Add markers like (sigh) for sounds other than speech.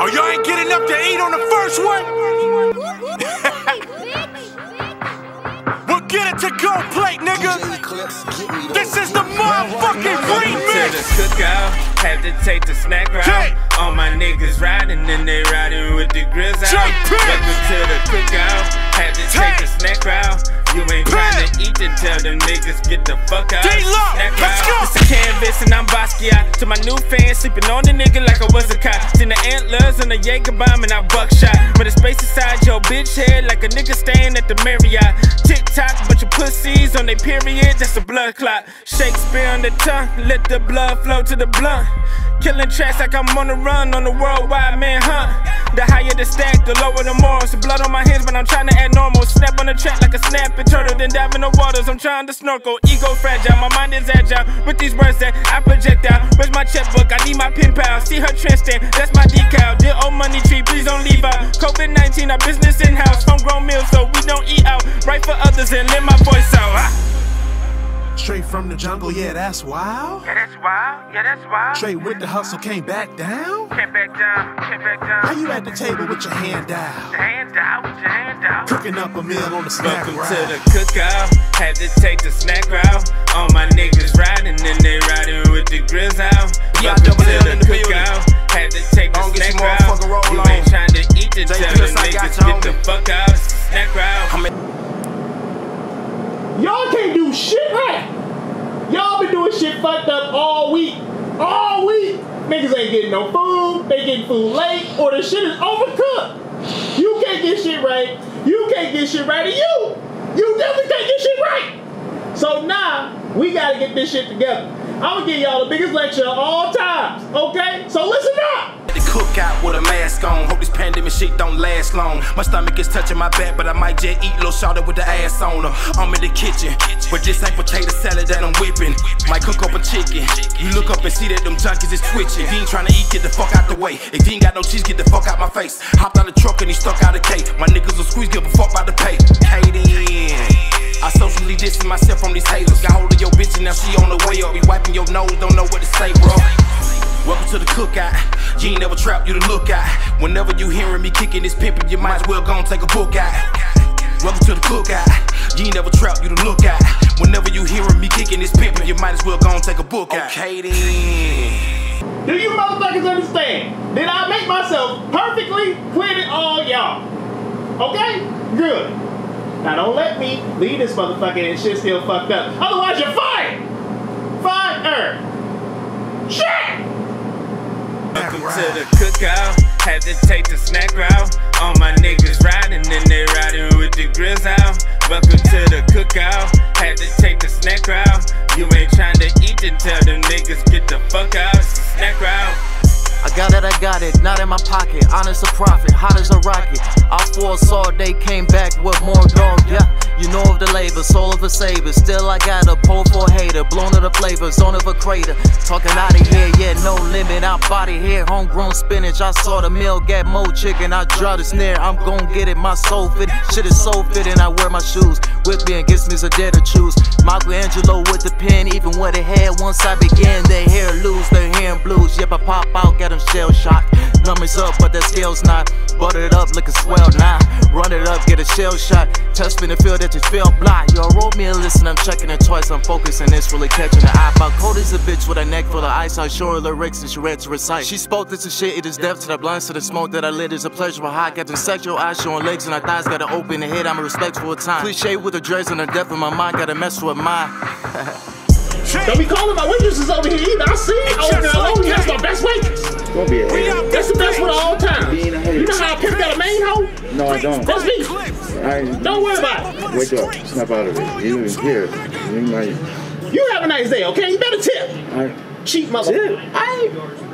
Oh, y'all ain't getting up to eat on the first one? (laughs) we'll get it to go plate, nigga. This is the motherfucking remix. To the cookout, had to take the snack route. All my niggas riding and they riding with the grills out. Welcome to the cookout, to tell them niggas get the fuck out. Let's go. It's a canvas and I'm Basquiat. To my new fans, sleeping on the nigga like I was a cop. Seen the antlers and the Jaeger bomb and I buckshot. But the space inside your bitch head like a nigga staying at the Marriott. Tick tock, but your pussies on they period, that's a blood clot. Shakespeare on the tongue, let the blood flow to the blunt. Killing tracks like I'm on the run on the worldwide manhunt. The higher the stack, the lower the morals. Blood on my hands, but I'm trying to act normal. Snap on the track like a snapping turtle, then dive in the waters. I'm trying to snorkel. Ego fragile, my mind is agile. With these words that I project out. Where's my checkbook? I need my pen pal. See her trend stand, that's my decal. Dear old money tree, please don't leave out. COVID 19, our business in house. Homegrown meals, so we don't eat out. Right for others and let my voice. Straight from the jungle, yeah, that's wild. Yeah, that's wild. Yeah, that's wild. Straight with the hustle, came back down. Can't back down, can't back How down. you at the table with your hand out? Hand out, with your hand out. Cooking up a meal on the snack Welcome route. to the cookout. Had to take the snack route. All my niggas riding and they riding with the grills out. Yeah, fucked up all week. All week. Niggas ain't getting no food. They getting food late or the shit is overcooked. You can't get shit right. You can't get shit right. And you, you definitely can't get shit right. So now we gotta get this shit together. I'm gonna give y'all the biggest lecture of all times. Okay? So listen up. Cookout with a mask on. Hope this pandemic shit don't last long. My stomach is touching my back, but I might just eat little shawty with the ass on her. I'm in the kitchen, but this ain't potato salad that I'm whipping. Might cook up a chicken. You look up and see that them junkies is twitching. If you ain't trying to eat, get the fuck out the way. If you ain't got no cheese, get the fuck out my face. Hopped out the truck and he stuck out a cake. My niggas will squeeze, give a fuck about the pay. I socially distance myself from these haters. Got hold of your bitch and now she on the way up. Be wiping your nose, don't know what to say, bro. Welcome to the cookout. You ain't never trapped, you the lookout. Whenever you hearing me kicking this pimpin', you might as well go and take a book out. Welcome to the cookout. You ain't never trapped, you the lookout. Whenever you hearing me kicking this pimpin', you might as well go and take a book out. Okay then. Do you motherfuckers understand? Did I make myself perfectly clear to all y'all? Okay? Good. Now don't let me leave this motherfucker and shit still fucked up. Otherwise you're fired! Fired! Shit! Welcome to the cookout. Had to take the snack route. All my niggas riding and they riding with the grills out. Welcome to the cookout. Had to take the snack route. You ain't trying to eat then tell them niggas get the fuck out. Snack route. I got it, I got it, not in my pocket. Honest a profit, hot as a rocket. I foresaw they came back with more dog, yeah. You know of the labor, soul of a saver. Still, I got a pole for a hater. Blown to the flavor, zone of a crater. Talking out of here, yeah, no limit. I body here, homegrown spinach. I saw the meal, get more chicken. I draw the snare, I'm gon' get it. My soul fit, shit is so fitting. I wear my shoes. With me and gets me a dare to choose. Michelangelo with the pen, even with the hair. Once I begin, they hair lose, they hearing blues. Yep, I pop out, get them shell shocked. Numbers up, but that scale's not. Buttered up, looking swell, nah. Run it up, get a shell shot. Test me to feel that you feel blind. Yo, wrote me a list and I'm checking it twice. I'm focusing, it's really catching the eye. About cold as a bitch with a neck full of ice. I show her lyrics and she read to recite. She spoke this and shit, it is depth to the blinds to the smoke that I lit is a pleasure for high. Got the sexual eyes showing legs and her thighs. Gotta open the head, I'm a respectful time. Cliche with the dreads and the depth of my mind. Gotta mess with mine. Don't be calling my waitresses over here either. I see it. Oh, just no, like that's my best waitress. Don't be a We hater. out That's the best one of all time. Being a hater. You know how I picked out a main hoe? No, I don't. That's me. I, Don't worry about it. Wake up. Snap out of it. You even here. You might. You have a nice day, okay? You better tip. I, Cheap mother. I ain't.